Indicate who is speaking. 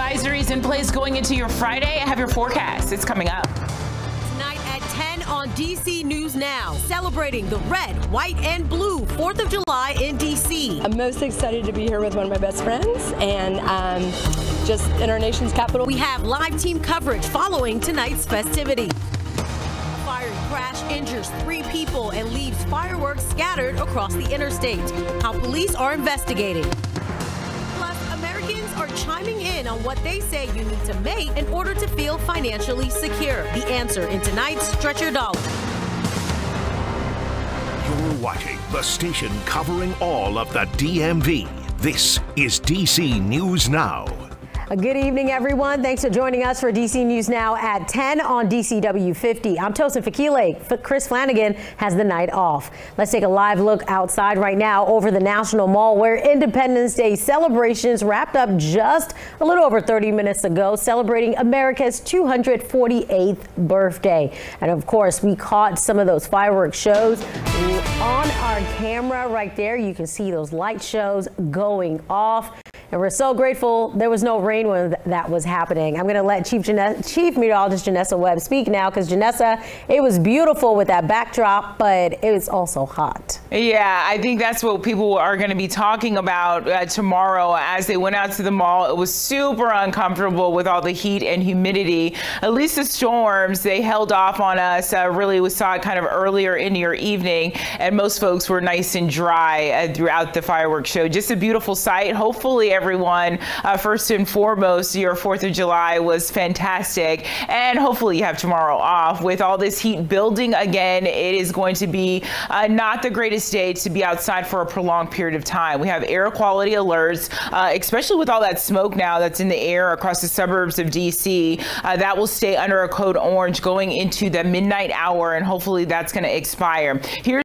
Speaker 1: advisories in place going into your Friday. I have your forecast. It's coming up.
Speaker 2: Tonight at 10 on DC News Now, celebrating the red, white, and blue 4th of July in DC.
Speaker 3: I'm most excited to be here with one of my best friends and um, just in our nation's capital.
Speaker 2: We have live team coverage following tonight's festivity. Fire crash injures three people and leaves fireworks scattered across the interstate. How police are investigating. Americans are chiming in on what they say you need to make in order to feel financially secure. The answer in tonight's Stretch Your Dollar.
Speaker 4: You're watching the station covering all of the DMV. This is DC News Now.
Speaker 5: Good evening, everyone. Thanks for joining us for DC News Now at 10 on DCW 50. I'm Tosin Fakile. Chris Flanagan has the night off. Let's take a live look outside right now over the National Mall where Independence Day celebrations wrapped up just a little over 30 minutes ago, celebrating America's 248th birthday. And of course, we caught some of those fireworks shows on our camera right there. You can see those light shows going off. And we're so grateful there was no rain when that was happening. I'm going to let Chief, Chief Meteorologist Janessa Webb speak now because Janessa, it was beautiful with that backdrop, but it was also hot.
Speaker 1: Yeah, I think that's what people are going to be talking about uh, tomorrow as they went out to the mall. It was super uncomfortable with all the heat and humidity. At least the storms, they held off on us. Uh, really, we saw it kind of earlier in your evening, and most folks were nice and dry uh, throughout the fireworks show. Just a beautiful sight. Hopefully, everyone. Uh, first and foremost, your 4th of July was fantastic. And hopefully you have tomorrow off. With all this heat building again, it is going to be uh, not the greatest day to be outside for a prolonged period of time. We have air quality alerts, uh, especially with all that smoke now that's in the air across the suburbs of DC. Uh, that will stay under a code orange going into the midnight hour, and hopefully that's going to expire. Here's